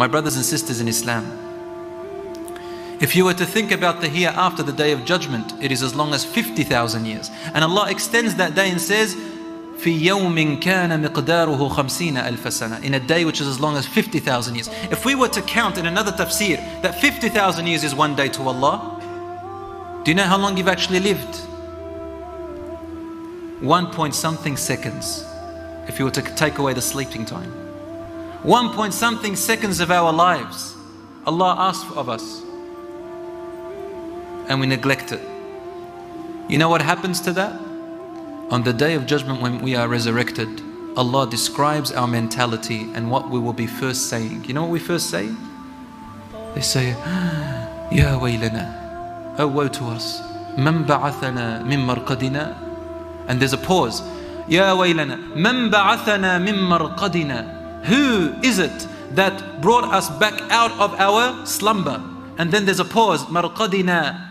My brothers and sisters in Islam, if you were to think about the hereafter, the day of judgment, it is as long as 50,000 years. And Allah extends that day and says, في يوم كان مقداره خمسين ألف سنة in a day which is as long as 50,000 years if we were to count in another tafsir that 50,000 years is one day to Allah do you know how long you've actually lived one point something seconds if you were to take away the sleeping time one point something seconds of our lives Allah asks of us and we neglect it you know what happens to that on the day of judgment when we are resurrected, Allah describes our mentality and what we will be first saying. You know what we first say? They say, ah, Ya waylana, oh woe to us. Man ba'athana min marqadina. And there's a pause. Ya waylana, man ba'athana min marqadina. Who is it that brought us back out of our slumber? And then there's a pause, marqadina.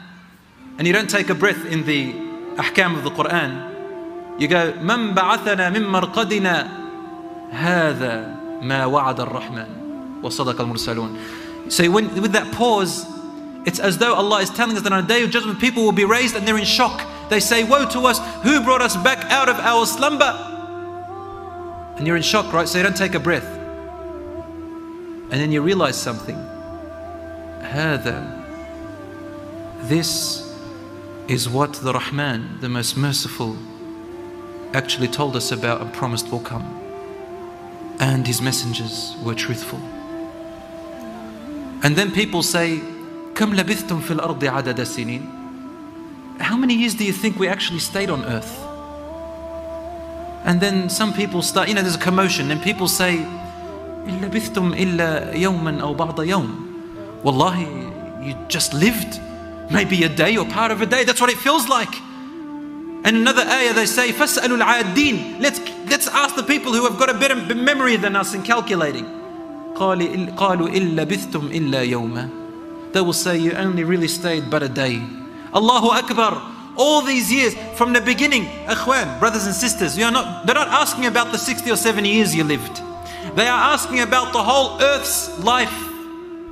And you don't take a breath in the ahkam of the Quran. You go, man ba'athana min marqadina. Hada ma wa'ada ar-Rahman. Wa al-mursalun. So when, with that pause, it's as though Allah is telling us that on a day of judgment, people will be raised and they're in shock. They say, Woe to us, who brought us back out of our slumber? And you're in shock, right? So you don't take a breath. And then you realize something. هذا This is what the Rahman, the most merciful, actually told us about and promised will come. And his messengers were truthful. And then people say, كم لبثتم في الأرض عدد سنين? How many years do you think we actually stayed on earth? And then some people start, you know, there's a commotion, and people say, إن لبثتم إلا يوما أو بعض يوم. Wallahi, you just lived maybe a day or part of a day. That's what it feels like. And another ayah they say, فَاسْأَلُوا الْعَادِينَ let's, let's ask the people who have got a better memory than us in calculating. قَالُوا إِلَّا بِثْتُمْ إِلَّا يَوْمًا They will say, you only really stayed but a day. Allahu Akbar. All these years, from the beginning, akhwan, brothers and sisters, we are not, they're not asking about the 60 or 70 years you lived. They are asking about the whole earth's life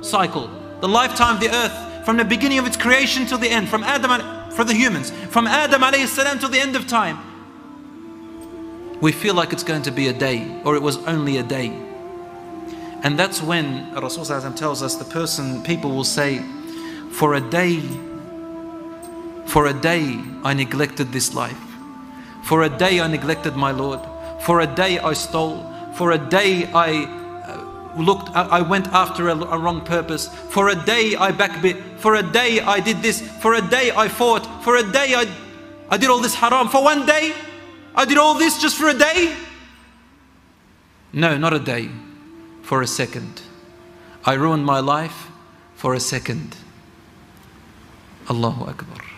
cycle, the lifetime of the earth, from the beginning of its creation till the end, from Adam for the humans, from Adam salam till the end of time. We feel like it's going to be a day, or it was only a day. And that's when Rasul tells us the person, people will say, For a day, for a day I neglected this life. For a day I neglected my Lord. For a day I stole. For a day I uh, looked, I went after a, a, wrong purpose. For a day I backbit. For a day I did this. For a day I fought. For a day I, I did all this haram. For one day I did all this just for a day? No, not a day. For a second. I ruined my life for a second. Allahu Akbar.